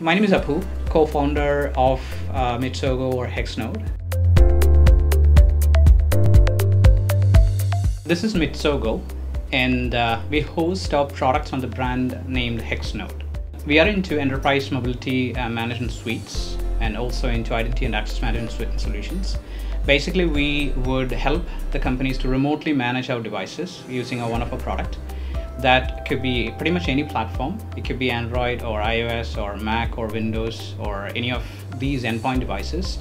My name is Apu, co-founder of uh, Mitsogo or Hexnode. This is Mitsogo, and uh, we host our products on the brand named Hexnode. We are into enterprise mobility uh, management suites and also into identity and access management solutions. Basically, we would help the companies to remotely manage our devices using our, one of our product. That could be pretty much any platform. It could be Android or iOS or Mac or Windows or any of these endpoint devices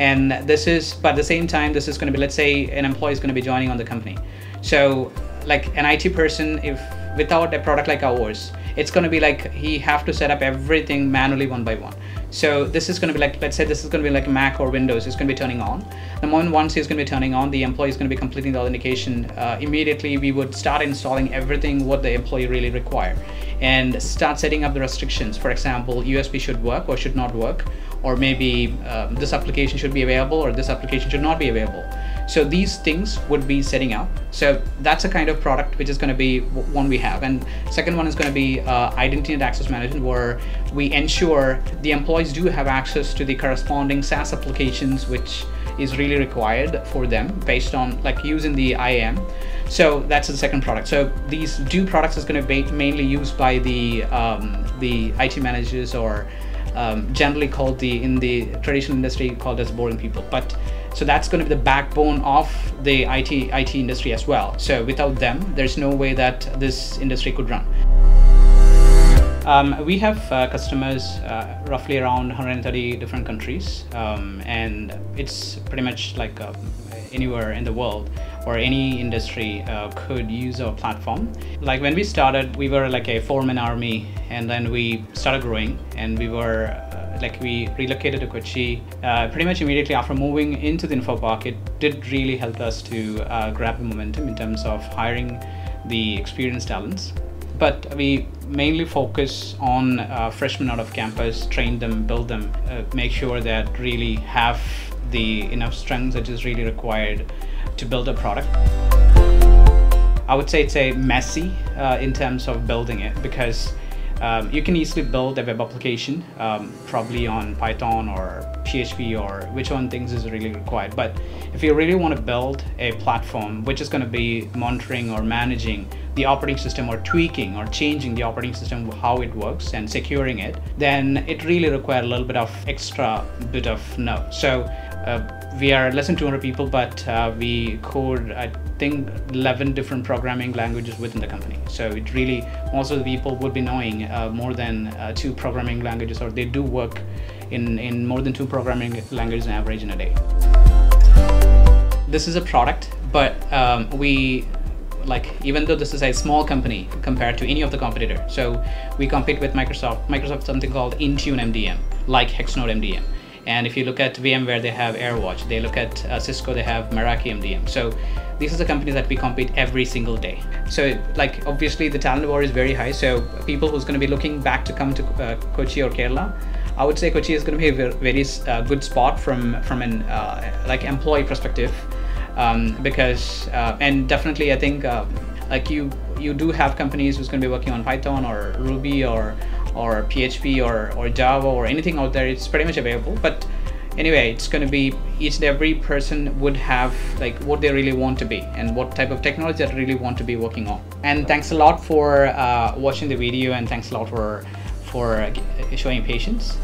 and this is but at the same time this is going to be let's say an employee is going to be joining on the company so like an IT person if without a product like ours it's going to be like he have to set up everything manually one by one. So this is going to be like let's say this is going to be like Mac or Windows it's going to be turning on. The moment once he's going to be turning on the employee is going to be completing the authentication uh, immediately we would start installing everything what the employee really require and start setting up the restrictions. For example USB should work or should not work or maybe um, this application should be available or this application should not be available. So these things would be setting up. So that's a kind of product which is going to be one we have. And second one is going to be uh, identity and access management where we ensure the employees do have access to the corresponding SaaS applications which is really required for them based on like using the IAM. So that's the second product. So these two products is going to be mainly used by the um, the IT managers or um, generally called the in the traditional industry called as boring people but so that's going to be the backbone of the IT IT industry as well so without them there's no way that this industry could run um, we have uh, customers uh, roughly around 130 different countries um, and it's pretty much like uh, anywhere in the world or any industry uh, could use our platform. Like when we started, we were like a four-man army, and then we started growing, and we were like we relocated to Kochi. Uh, pretty much immediately after moving into the info park, it did really help us to uh, grab the momentum in terms of hiring the experienced talents. But we mainly focus on uh, freshmen out of campus, train them, build them, uh, make sure that really have the enough strength that is really required to build a product. I would say it's a messy uh, in terms of building it because um, you can easily build a web application um, probably on Python or PHP or which one things is really required. But if you really want to build a platform which is going to be monitoring or managing the operating system or tweaking or changing the operating system how it works and securing it, then it really requires a little bit of extra bit of know. So uh, we are less than 200 people, but uh, we code, I think, 11 different programming languages within the company. So it really, most of the people would be knowing uh, more than uh, two programming languages, or they do work in, in more than two programming languages on average in a day. This is a product, but um, we like even though this is a small company compared to any of the competitor so we compete with microsoft microsoft something called intune mdm like hexnode mdm and if you look at VMware, they have AirWatch. They look at uh, Cisco, they have Meraki MDM. So these are the companies that we compete every single day. So like obviously the talent war is very high. So people who's going to be looking back to come to uh, Kochi or Kerala, I would say Kochi is going to be a very, uh, good spot from from an uh, like employee perspective, um, because uh, and definitely I think uh, like you you do have companies who's going to be working on Python or Ruby or or PHP or, or Java or anything out there, it's pretty much available. But anyway, it's going to be each and every person would have like what they really want to be and what type of technology they really want to be working on. And thanks a lot for uh, watching the video and thanks a lot for for showing patience.